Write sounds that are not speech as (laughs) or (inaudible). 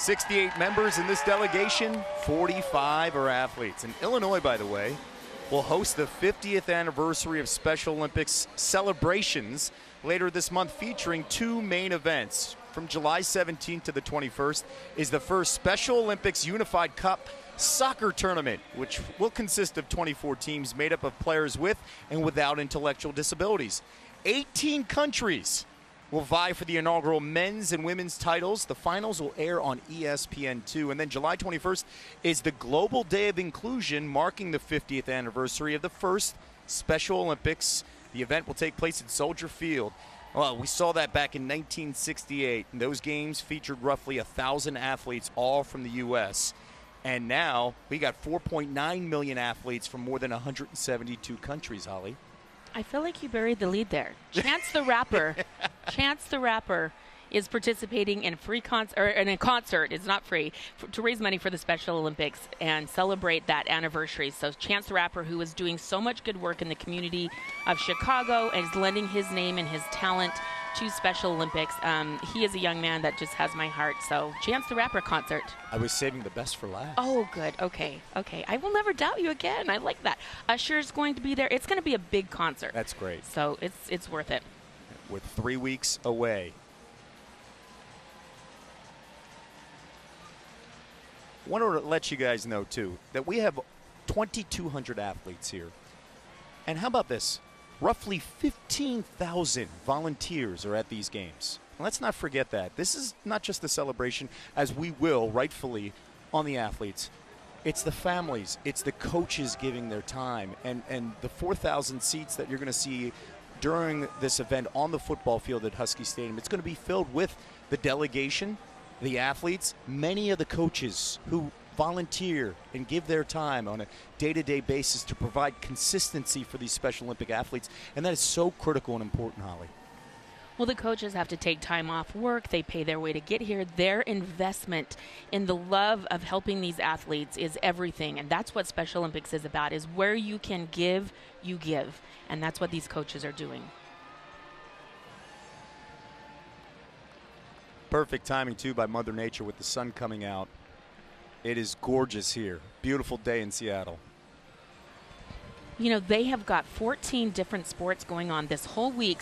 68 members in this delegation, 45 are athletes. And Illinois, by the way, will host the 50th anniversary of Special Olympics celebrations later this month, featuring two main events. From July 17th to the 21st is the first Special Olympics Unified Cup soccer tournament, which will consist of 24 teams made up of players with and without intellectual disabilities. 18 countries will vie for the inaugural men's and women's titles. The finals will air on ESPN2. And then July 21st is the Global Day of Inclusion, marking the 50th anniversary of the first Special Olympics. The event will take place at Soldier Field. Well, we saw that back in 1968. And those games featured roughly a thousand athletes, all from the U.S. And now we got 4.9 million athletes from more than 172 countries, Holly. I feel like you buried the lead there. Chance the Rapper. (laughs) Chance the Rapper is participating in a free concert or in a concert. It's not free for, to raise money for the Special Olympics and celebrate that anniversary. So Chance the Rapper, who is doing so much good work in the community of Chicago and is lending his name and his talent to Special Olympics. Um, he is a young man that just has my heart. So Chance the Rapper concert. I was saving the best for last. Oh, good. Okay. Okay. I will never doubt you again. I like that. Usher's going to be there. It's going to be a big concert. That's great. So it's it's worth it. With three weeks away. Want to let you guys know too that we have 2,200 athletes here. And how about this? Roughly 15,000 volunteers are at these games. Let's not forget that. This is not just a celebration, as we will rightfully on the athletes. It's the families, it's the coaches giving their time, and, and the 4,000 seats that you're going to see during this event on the football field at Husky Stadium. It's going to be filled with the delegation, the athletes, many of the coaches who volunteer and give their time on a day to day basis to provide consistency for these Special Olympic athletes. And that is so critical and important, Holly. Well, the coaches have to take time off work. They pay their way to get here. Their investment in the love of helping these athletes is everything. And that's what Special Olympics is about, is where you can give, you give. And that's what these coaches are doing. Perfect timing, too, by Mother Nature with the sun coming out. It is gorgeous here. Beautiful day in Seattle. You know, they have got 14 different sports going on this whole week.